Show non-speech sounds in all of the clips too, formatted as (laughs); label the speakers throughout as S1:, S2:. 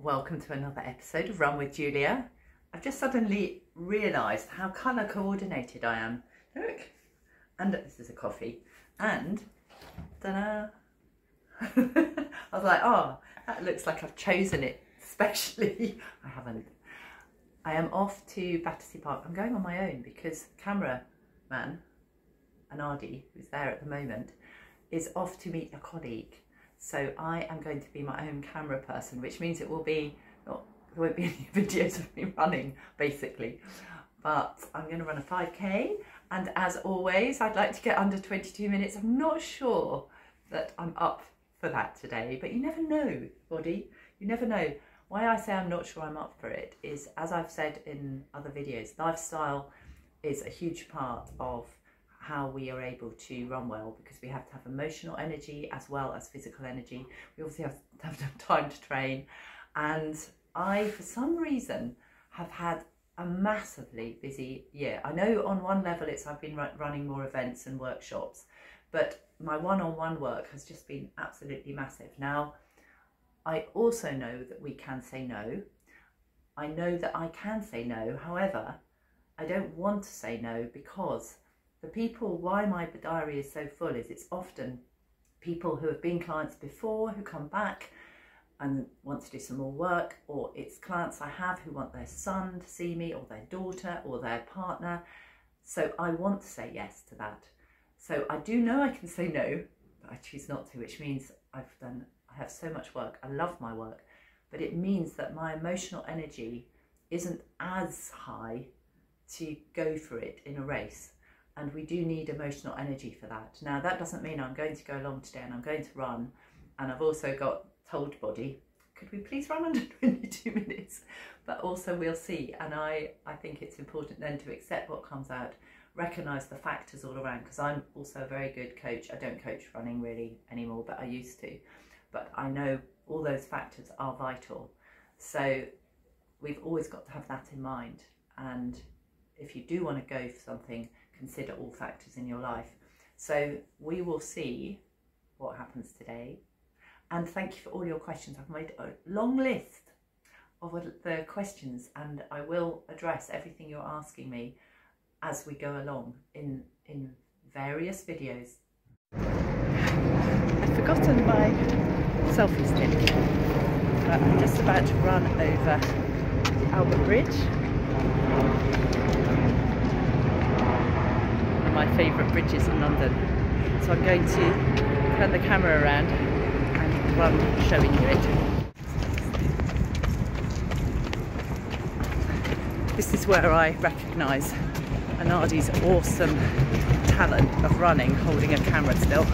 S1: welcome to another episode of Run with Julia. I've just suddenly realised how colour coordinated I am. Look, and this is a coffee, and ta-da! (laughs) I was like, oh, that looks like I've chosen it specially. (laughs) I haven't. I am off to Battersea Park. I'm going on my own because cameraman, Anadi, who's there at the moment, is off to meet a colleague so I am going to be my own camera person, which means it will be, not, there won't be (laughs) any videos of me running, basically. But I'm going to run a 5K. And as always, I'd like to get under 22 minutes. I'm not sure that I'm up for that today, but you never know, body. You never know. Why I say I'm not sure I'm up for it is, as I've said in other videos, lifestyle is a huge part of how we are able to run well because we have to have emotional energy as well as physical energy. We obviously have to have time to train. And I, for some reason, have had a massively busy year. I know on one level it's I've been running more events and workshops, but my one-on-one -on -one work has just been absolutely massive. Now, I also know that we can say no. I know that I can say no. However, I don't want to say no because the people, why my diary is so full is it's often people who have been clients before who come back and want to do some more work or it's clients I have who want their son to see me or their daughter or their partner. So I want to say yes to that. So I do know I can say no, but I choose not to, which means I've done, I have so much work. I love my work, but it means that my emotional energy isn't as high to go for it in a race and we do need emotional energy for that. Now that doesn't mean I'm going to go along today and I'm going to run and I've also got told body, could we please run under (laughs) 22 minutes? But also we'll see and I, I think it's important then to accept what comes out, recognise the factors all around because I'm also a very good coach. I don't coach running really anymore but I used to. But I know all those factors are vital. So we've always got to have that in mind and if you do want to go for something consider all factors in your life. So we will see what happens today. And thank you for all your questions. I've made a long list of the questions and I will address everything you're asking me as we go along in, in various videos. I've forgotten my selfie stick, but I'm just about to run over Albert Bridge my favourite bridges in London. So I'm going to turn the camera around and run showing you it. This is where I recognise Anadi's awesome talent of running, holding a camera still,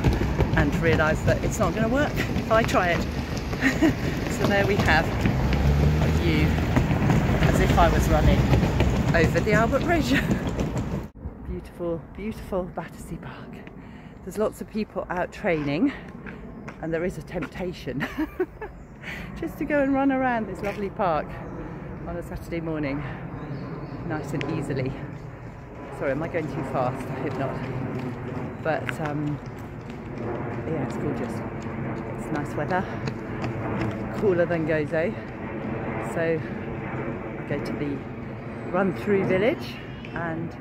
S1: and realise that it's not going to work if I try it. (laughs) so there we have view as if I was running over the Albert Bridge. (laughs) beautiful, beautiful Battersea Park. There's lots of people out training and there is a temptation (laughs) just to go and run around this lovely park on a Saturday morning nice and easily. Sorry, am I going too fast? I hope not. But um, yeah, it's gorgeous. It's nice weather, cooler than Gozo. So I go to the run through village and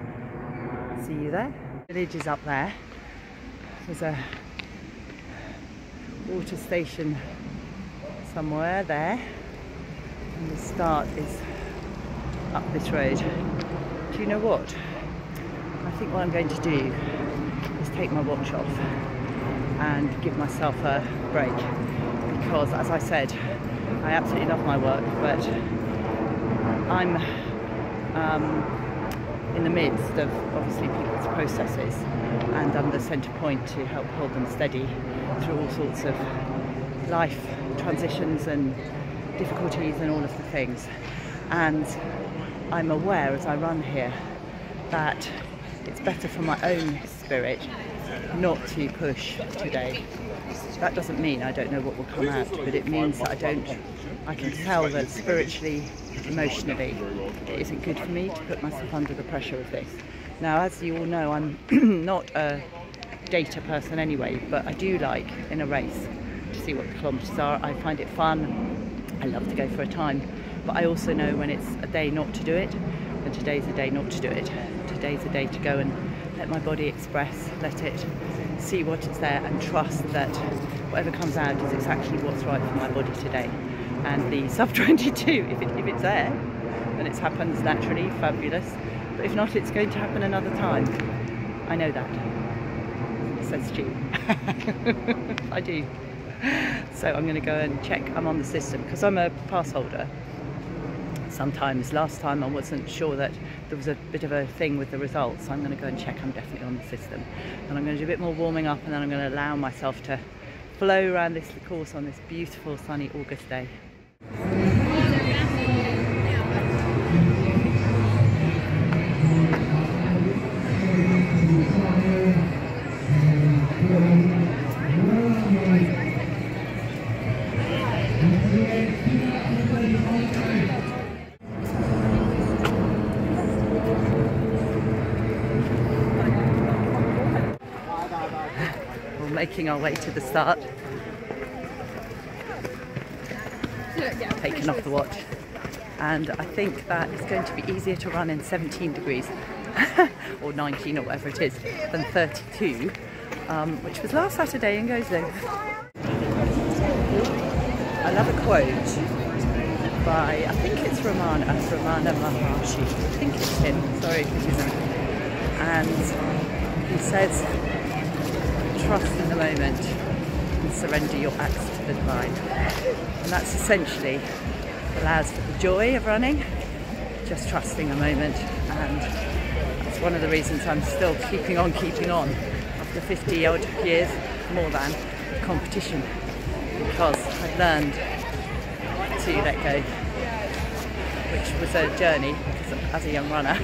S1: see you there. The village is up there. There's a water station somewhere there. And the start is up this road. Do you know what? I think what I'm going to do is take my watch off and give myself a break because as I said I absolutely love my work but I'm um, in the midst of obviously people's processes and I'm the centre point to help hold them steady through all sorts of life transitions and difficulties and all of the things and I'm aware as I run here that it's better for my own spirit not to push today. That doesn't mean I don't know what will come out, but it means that I don't, I can tell that spiritually emotionally, it isn't good for me to put myself under the pressure of this. Now, as you all know, I'm (clears throat) not a data person anyway, but I do like in a race to see what the kilometres are. I find it fun I love to go for a time, but I also know when it's a day not to do it, and today's a day not to do it. Today's a day to go and let my body express, let it see what is there, and trust that whatever comes out is exactly what's right for my body today. And the sub 22, if, it, if it's there, then it happens naturally, fabulous. But if not, it's going to happen another time. I know that. Says Stu. (laughs) I do. So I'm going to go and check I'm on the system because I'm a pass holder. Sometimes last time I wasn't sure that there was a bit of a thing with the results. So I'm going to go and check I'm definitely on the system. And I'm going to do a bit more warming up and then I'm going to allow myself to flow around this course on this beautiful sunny August day. Making our way to the start. Taking off the watch. And I think that it's going to be easier to run in 17 degrees (laughs) or 19 or whatever it is than 32, um, which was last Saturday in Gozo. I love a quote by, I think it's Ramana, Ramana Maharshi. I think it's him, sorry if it isn't. And he says, trust in the moment and surrender your acts to the divine. And that's essentially allows for the joy of running, just trusting the moment. And that's one of the reasons I'm still keeping on, keeping on after 50 odd years, more than, competition. Because I've learned to let go, which was a journey as a young runner,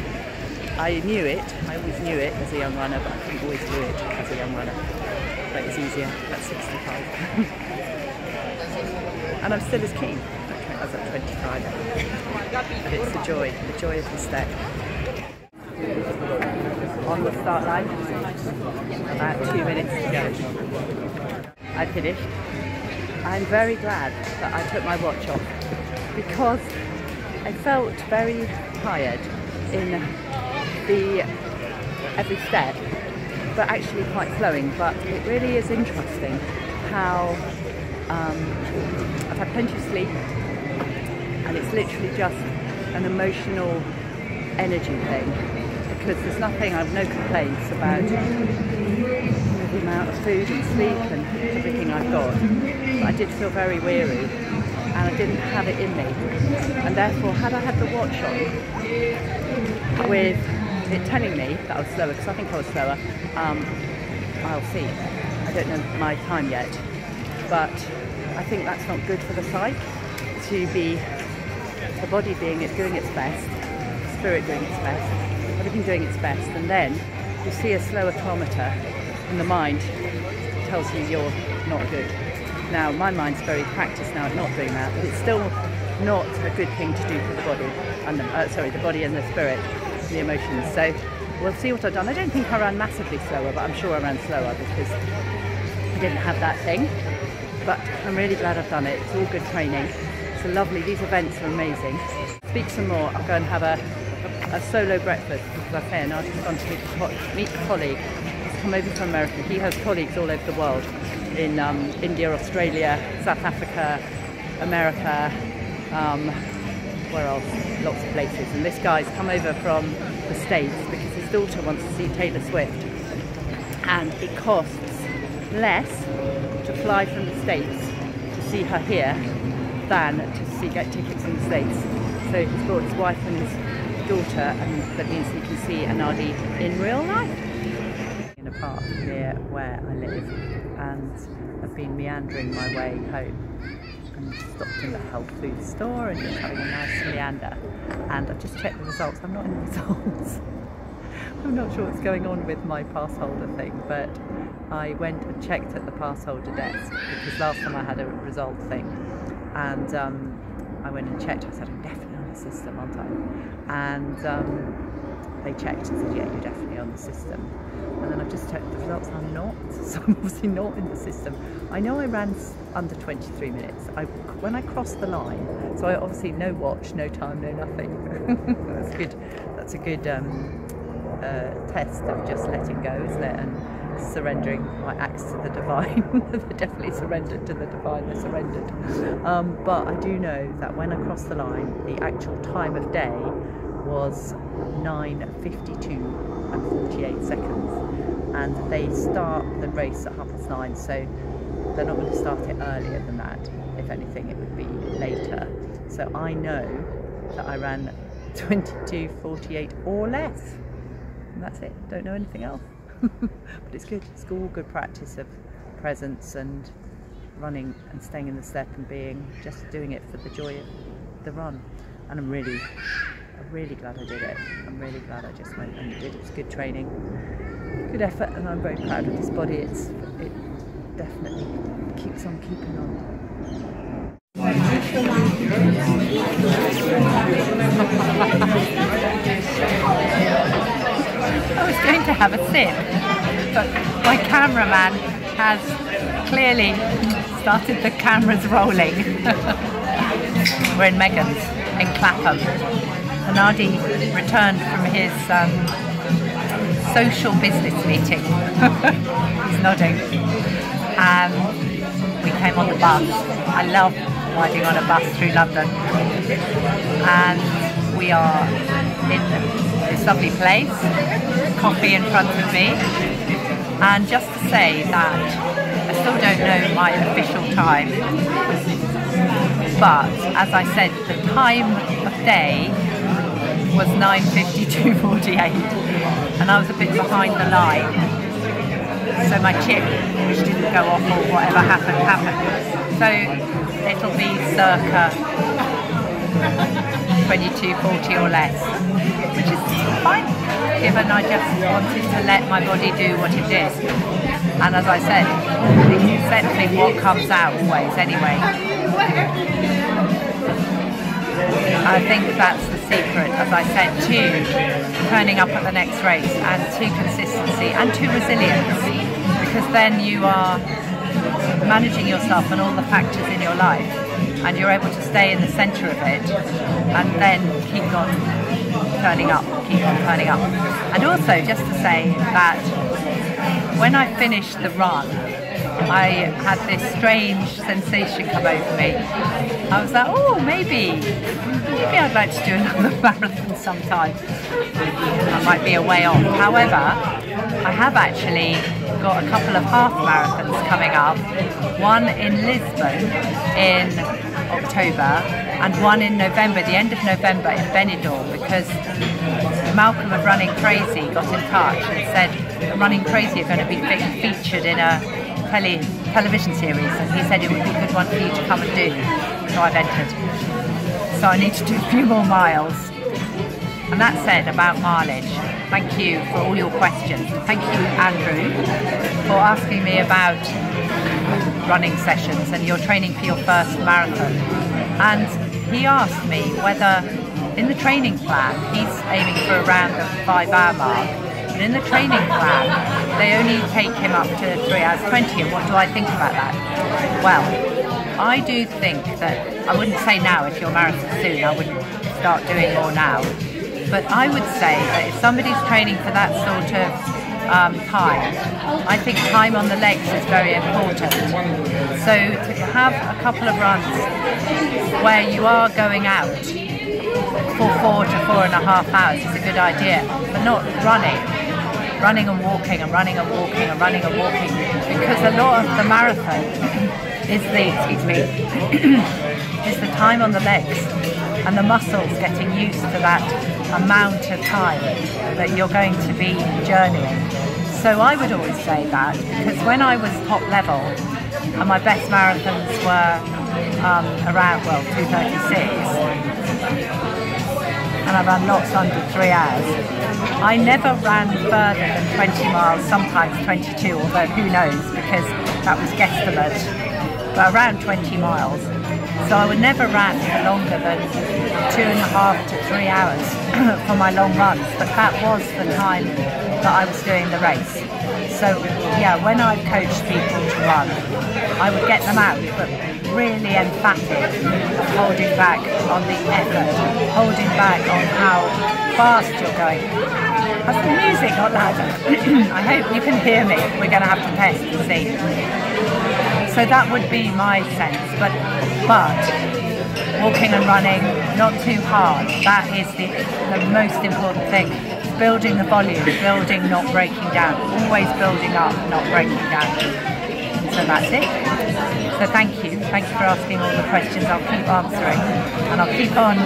S1: I knew it, I always knew it as a young runner, but I couldn't always do it as a young runner. But it's easier at 65. (laughs) and I'm still as keen as at 25. But it's the joy, the joy of the step. On the start line, about two minutes to go. I finished. I'm very glad that I took my watch off because I felt very tired in the every step, but actually quite flowing. But it really is interesting how um, I've had plenty of sleep, and it's literally just an emotional energy thing because there's nothing, I've no complaints about the amount of food and sleep and everything I've got. But I did feel very weary and I didn't have it in me. And therefore, had I had the watch on with it telling me that I was slower, because I think I was slower, um, I'll see. I don't know my time yet, but I think that's not good for the psyche to be the body being it doing its best, spirit doing its best, everything doing its best, and then you see a slower kilometre and the mind tells you you're not good. Now, my mind's very practiced now at not doing that, but it's still not a good thing to do for the body, and the, uh, sorry, the body and the spirit, the emotions. So we'll see what I've done. I don't think I ran massively slower, but I'm sure I ran slower because I didn't have that thing. But I'm really glad I've done it. It's all good training. It's lovely, these events are amazing. Speak some more. I'll go and have a a solo breakfast because I and I've just gone to meet, meet a colleague. He's come over from America. He has colleagues all over the world in um, India, Australia, South Africa, America, um, where else? Lots of places. And this guy's come over from the States because his daughter wants to see Taylor Swift. And it costs less to fly from the States to see her here than to see get tickets in the States. So he's brought his wife and his daughter and that means he can see Anadi in real life. In a park near where I live and I've been meandering my way home and stopped in the health food store and just having a nice meander and I've just checked the results. I'm not in the (laughs) results. I'm not sure what's going on with my pass holder thing but I went and checked at the pass holder desk because last time I had a result thing and um, I went and checked. I said I'm definitely on the system, aren't I? And um,
S2: they checked and said, yeah, you're definitely on the system. And then I've just checked the results, I'm not, (laughs) so I'm obviously not in the system. I know I ran under 23 minutes. I, when I crossed the line, so I obviously no watch, no time, no nothing. (laughs) That's good. That's a good um, uh, test of just letting go, isn't it? And surrendering my acts to the divine. (laughs) they're definitely surrendered to the divine, they're surrendered. Um, but I do know that when I crossed the line, the actual time of day was 9.52 and 48 seconds. And they start the race at half past nine, so they're not going to start it earlier than that. If anything, it would be later. So I know that I ran 22.48 or less. And that's it. Don't know anything else. (laughs) but it's good. It's all good practice of presence and running and staying in the step and being just doing it for the joy of the run. And I'm really, I'm really glad I did it. I'm really glad I just went and did it. It was good training, good effort, and I'm very proud of this body. It's it definitely keeps on keeping on. I was going to have a sip, but my cameraman has clearly started the cameras rolling. (laughs) We're in Megan's in Clapham. And returned from his um, social business meeting. (laughs) He's nodding. Um, we came on the bus. I love riding on a bus through London. And we are in this lovely place, coffee in front of me. And just to say that I still don't know my official time, but as I said, the time of day was 9.52.48 and I was a bit behind the line. So my chip, which didn't go off or whatever happened, happened. So it'll be circa 22.40 or less, which is fine, given I just wanted to let my body do what it did. And as I said, accepting what comes out always anyway. I think that's the secret, as I said, to turning up at the next race and to consistency and to resilience because then you are managing yourself and all the factors in your life and you're able to stay in the centre of it and then keep on turning up, keep on turning up. And also just to say that when I finished the run, I had this strange sensation come over me. I was like, oh, maybe, maybe I'd like to do another (laughs) marathon sometime. I might be a way off. However, I have actually got a couple of half marathons coming up. One in Lisbon in October and one in November, the end of November in Benidorm because Malcolm of Running Crazy got in touch and said Running Crazy are going to be featured in a tele television series and he said it would be a good one for you to come and do. So I've entered. So I need to do a few more miles. And that said about mileage, thank you for all your questions. Thank you Andrew for asking me about running sessions and your training for your first marathon. And he asked me whether in the training plan he's aiming for around the five hour mark but in the training plan, they only take him up to 3 hours 20. And what do I think about that? Well, I do think that, I wouldn't say now if you're marathon soon, I wouldn't start doing more now. But I would say that if somebody's training for that sort of um, time, I think time on the legs is very important. So to have a couple of runs where you are going out for four to four and a half hours is a good idea, but not running running and walking and running and walking and running and walking because a lot of the marathon is the excuse me (clears throat) is the time on the legs and the muscles getting used to that amount of time that you're going to be journeying. So I would always say that because when I was top level and my best marathons were um, around well 236 and I ran lots under three hours. I never ran further than 20 miles, sometimes 22, although who knows, because that was guesstimate, but around 20 miles. So I would never run for longer than two and a half to three hours (clears throat) for my long runs, but that was the time that I was doing the race. So yeah, when I've coached people to run, I would get them out, but really emphatic, holding back on the effort, holding back on how fast you're going. Has the music got louder? (clears throat) I hope you can hear me. We're going to have to test to see. So that would be my sense, but but walking and running, not too hard. That is the, the most important thing. Building the volume, building, not breaking down. Always building up, not breaking down. So that's it. So thank you. Thank you for asking all the questions. I'll keep answering. And I'll keep on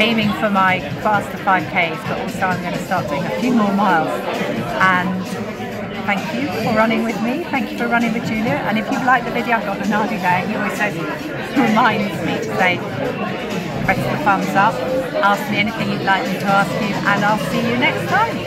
S2: aiming for my faster 5Ks, but also I'm going to start doing a few more miles. And thank you for running with me. Thank you for running with Julia. And if you've liked the video, I've got Bernardi there. He always says, reminds me to say, press the thumbs up. Ask me anything you'd like me to ask you, and I'll see you next time.